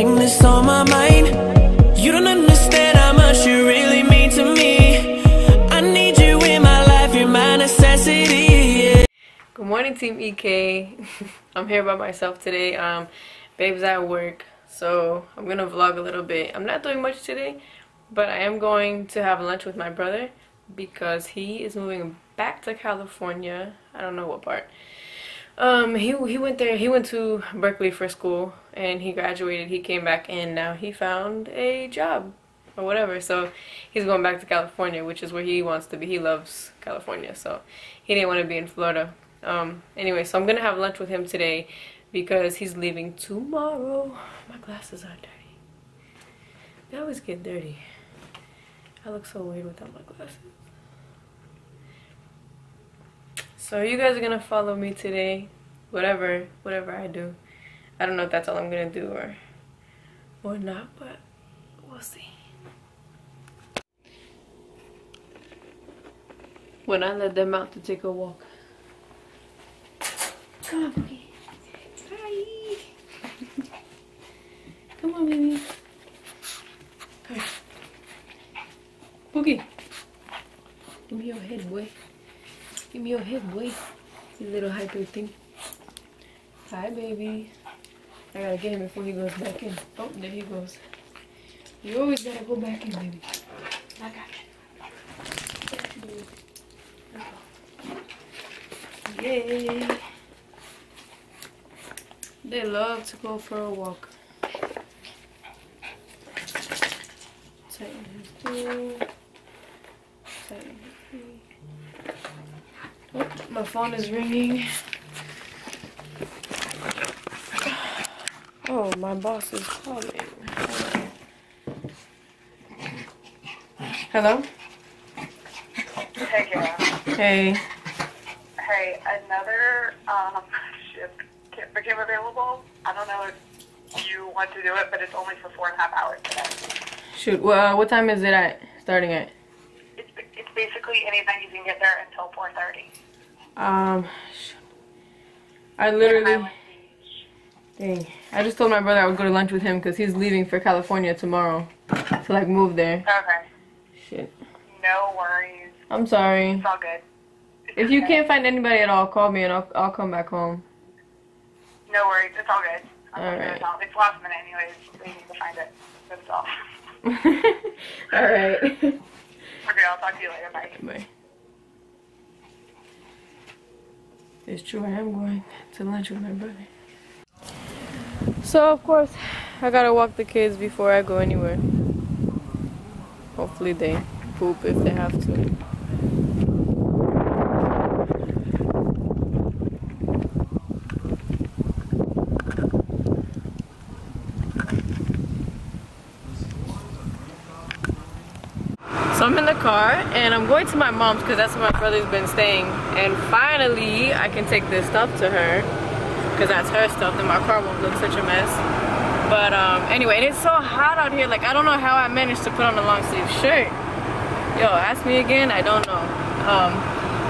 the only thing that's on my mind. You don't understand how much you really mean to me. I need you in my life, you're my necessity. Yeah. Good morning, Team EK. I'm here by myself today. Um, babe's at work, so I'm gonna vlog a little bit. I'm not doing much today, but I am going to have lunch with my brother because he is moving back to California. I don't know what part. Um, he he went there. He went to Berkeley for school, and he graduated. He came back, and now he found a job or whatever. So he's going back to California, which is where he wants to be. He loves California, so he didn't want to be in Florida. Um, anyway, so I'm gonna have lunch with him today because he's leaving tomorrow. My glasses are dirty. They always get dirty. I look so weird without my glasses. So you guys are gonna follow me today, whatever, whatever I do. I don't know if that's all I'm gonna do or, or not, but we'll see. When I let them out to take a walk. Come on, Boogie. Hi. Come on, baby. Come here. Boogie. Give me your head, boy. Give me your head, boy. You little hyper thing. Hi, baby. I gotta get him before he goes back in. Oh, there he goes. You always gotta go back in, baby. I got you. Yay. They love to go for a walk. Tighten his two. Tighten his three. Oh, my phone is ringing. Oh, my boss is calling. Hello? Hey, Kara. Hey. Hey, another um, shift became available. I don't know if you want to do it, but it's only for four and a half hours today. Shoot, well, what time is it at? Starting at? It's, it's basically anytime you can get there until 4.30. Um, sh- I literally, dang, I just told my brother I would go to lunch with him because he's leaving for California tomorrow to like move there. Okay. Shit. No worries. I'm sorry. It's all good. It's If you okay. can't find anybody at all, call me and I'll, I'll come back home. No worries. It's all good. I'm All right. it. It's last minute anyways. We need to find it. That's all. Alright. Okay, I'll talk to you later. Bye. Bye. It's true, I am going to lunch with my brother. So, of course, I gotta walk the kids before I go anywhere. Hopefully, they poop if they have to. So I'm in the car and I'm going to my mom's because that's where my brother's been staying. And finally, I can take this stuff to her because that's her stuff and my car won't look such a mess. But um, anyway, and it's so hot out here. Like I don't know how I managed to put on a long sleeve shirt. Yo, ask me again. I don't know. Um,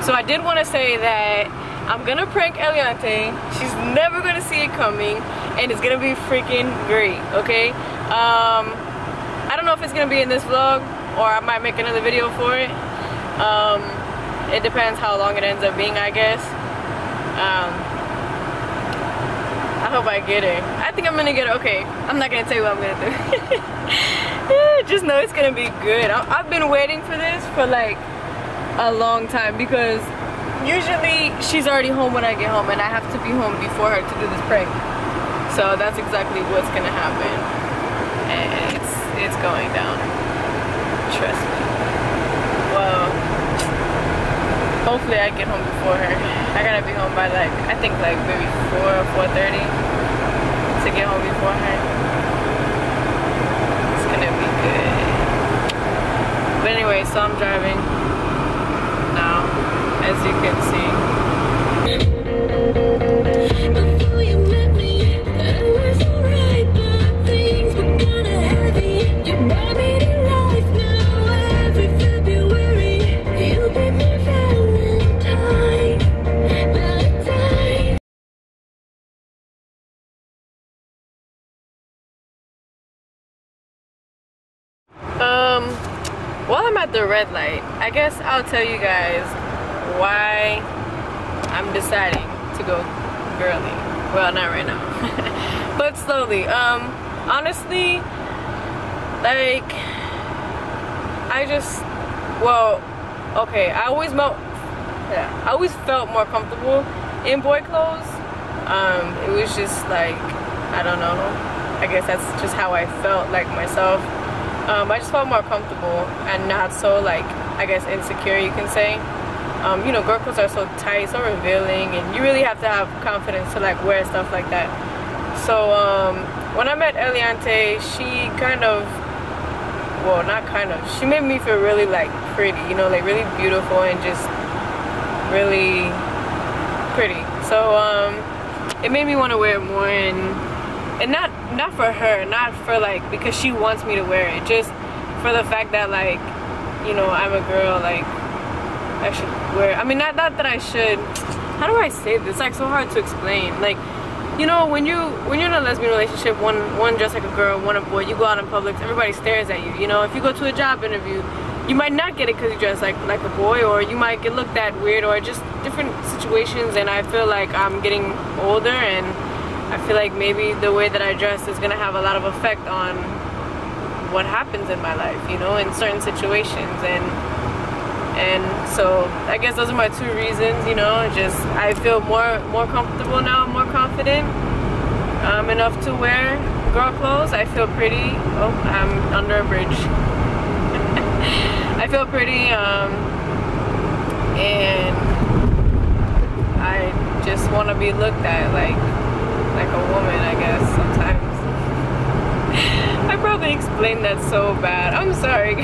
so I did want to say that I'm gonna prank Eliante. She's never gonna see it coming, and it's gonna be freaking great. Okay. Um, I don't know if it's gonna be in this vlog or I might make another video for it. Um, it depends how long it ends up being, I guess. I hope I get it. I think I'm gonna get it. Okay, I'm not gonna tell you what I'm gonna do. Just know it's gonna be good. I I've been waiting for this for like a long time because usually she's already home when I get home and I have to be home before her to do this prank. So that's exactly what's gonna happen. And it's it's going down. Trust me. Well, hopefully I get home before her. I gotta be home by like I think like maybe four or four thirty to get home before her. It's gonna be good. But anyway, so I'm driving now, as you can red light, I guess I'll tell you guys why I'm deciding to go girly. Well, not right now, but slowly. Um, honestly, like, I just, well, okay, I always felt, yeah, I always felt more comfortable in boy clothes. Um, it was just like, I don't know. I guess that's just how I felt like myself. Um, I just felt more comfortable and not so like, I guess insecure you can say. Um, you know, girl clothes are so tight, so revealing, and you really have to have confidence to like wear stuff like that. So um, when I met Eliante, she kind of, well, not kind of, she made me feel really like pretty, you know, like really beautiful and just really pretty. So um, it made me want to wear it more and and not not for her, not for like because she wants me to wear it, just for the fact that like, you know, I'm a girl, like I should wear. I mean, not not that I should. How do I say this? It's like so hard to explain. Like, you know, when you when you're in a lesbian relationship, one one dressed like a girl, one a boy, you go out in public, everybody stares at you. You know, if you go to a job interview, you might not get it because you dress like like a boy, or you might get looked at weird, or just different situations. And I feel like I'm getting older and I feel like maybe the way that I dress is gonna have a lot of effect on what happens in my life, you know, in certain situations and and so I guess those are my two reasons, you know, just I feel more more comfortable now, more confident um, enough to wear girl clothes. I feel pretty. Oh, I'm under a bridge. I feel pretty um, and I just want to be looked at like like a woman, I guess, sometimes. I probably explained that so bad. I'm sorry,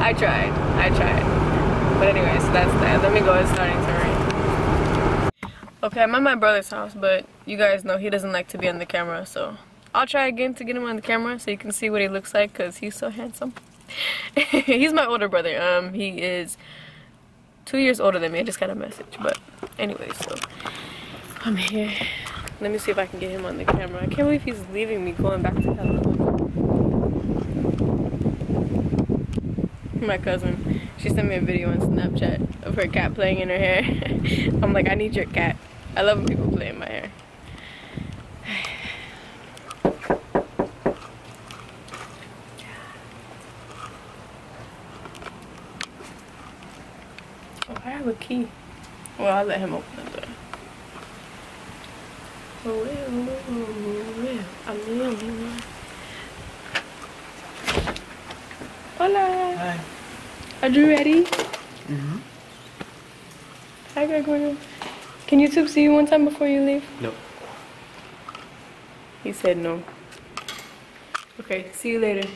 I tried. I tried. But anyways, that's that. Let me go. It's starting to rain. Okay, I'm at my brother's house, but you guys know he doesn't like to be on the camera, so I'll try again to get him on the camera so you can see what he looks like because he's so handsome. he's my older brother. Um, he is two years older than me. I just got a message, but anyways, so I'm here. Let me see if I can get him on the camera. I can't believe he's leaving me going back to California. My cousin, she sent me a video on Snapchat of her cat playing in her hair. I'm like, I need your cat. I love when people play in my hair. Oh, I have a key. Well, I'll let him open the door. Oh, well, oh, well, I'm the only one. Hola. Hi. Are you ready? Mm-hmm. Hi, Gregorio. Can YouTube see you one time before you leave? No. He said no. Okay, see you later.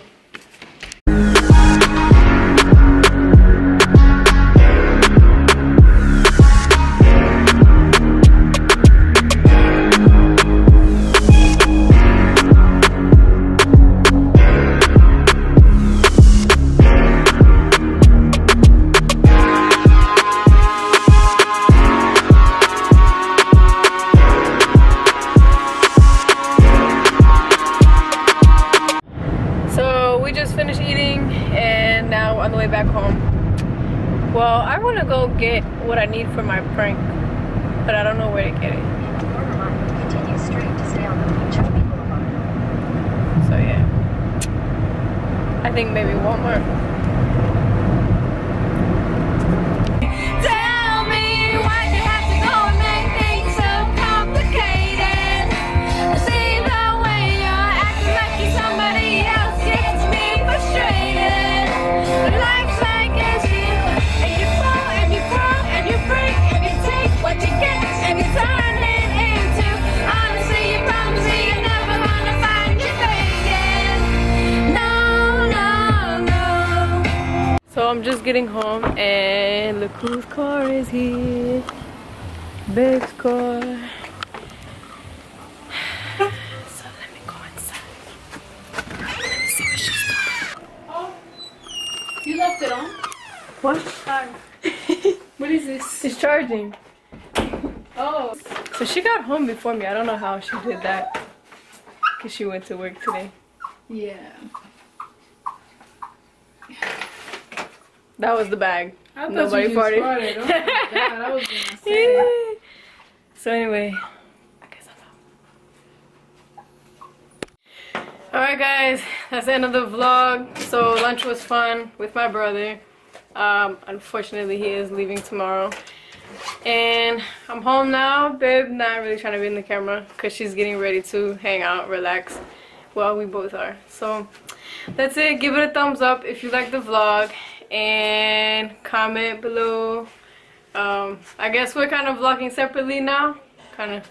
And now on the way back home. Well, I want to go get what I need for my prank, but I don't know where to get it. Continue straight to stay on the beach Ruby Boulevard. So yeah, I think maybe Walmart. So I'm just getting home and look whose car is here. Big's car. So let me go inside. Let me see what she's doing. You left it on? What? What is this? She's charging. Oh. So she got home before me. I don't know how she did that. Cause she went to work today. Yeah. That was the bag. I thought Nobody farted. farted. Oh my god, was so anyway, I guess I'm out. Alright guys, that's the end of the vlog. So lunch was fun with my brother. Um, unfortunately he is leaving tomorrow. And I'm home now. Babe not really trying to be in the camera because she's getting ready to hang out, relax. Well, we both are. So that's it. Give it a thumbs up if you like the vlog. And comment below. Um, I guess we're kind of vlogging separately now. Kind of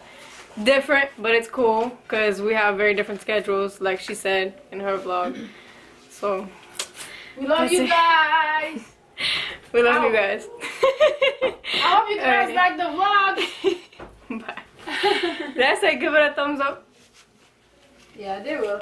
different, but it's cool because we have very different schedules, like she said in her vlog. So We love you guys. we love Ow. you guys. I hope you guys Alright. like the vlog. Bye. Did I say give it a thumbs up? yeah, they will.